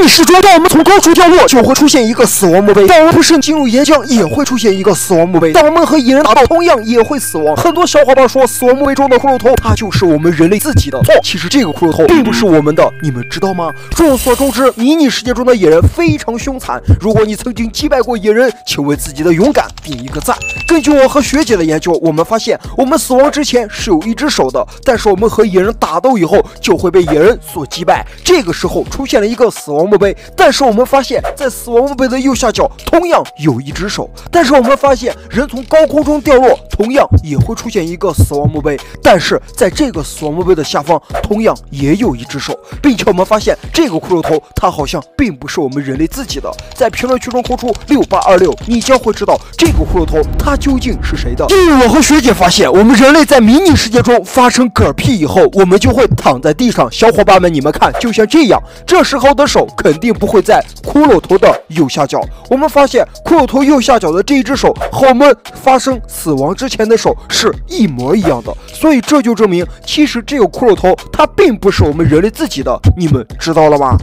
你世中，当我们从高处掉落，就会出现一个死亡墓碑；当我们不慎进入岩浆，也会出现一个死亡墓碑；当我们和蚁人打斗，同样也会死亡。很多小伙伴说，死亡墓碑中的骷髅头，它就是我们人类自己的。错，其实这个骷髅头并不是我们的，你们知道吗？众所周知，迷你世界中的野人非常凶残。如果你曾经击败过野人，请为自己的勇敢点一个赞。根据我和学姐的研究，我们发现，我们死亡之前是有一只手的，但是我们和野人打斗以后，就会被野人所击败。这个时候出现了一个死亡墓碑，但是我们发现，在死亡墓碑的右下角同样有一只手。但是我们发现，人从高空中掉落，同样也会出现一个死亡墓碑，但是在这个死亡墓碑的下方，同样也有一只手，并且我们发现这个骷髅头，它好像并不是我们人类自己的。在评论区中扣出六八二六，你将会知道这个骷髅头它究竟是谁的。因为我和学姐发现，我们人类在迷你世界中发生嗝屁以后，我们就会躺在地上。小伙伴们，你们看，就像这样，这时候的手肯定不会在骷髅头的右下角。我们发现骷髅头右下角的这一只手和我们发生死亡之之前的手是一模一样的，所以这就证明，其实这个骷髅头它并不是我们人类自己的。你们知道了吗？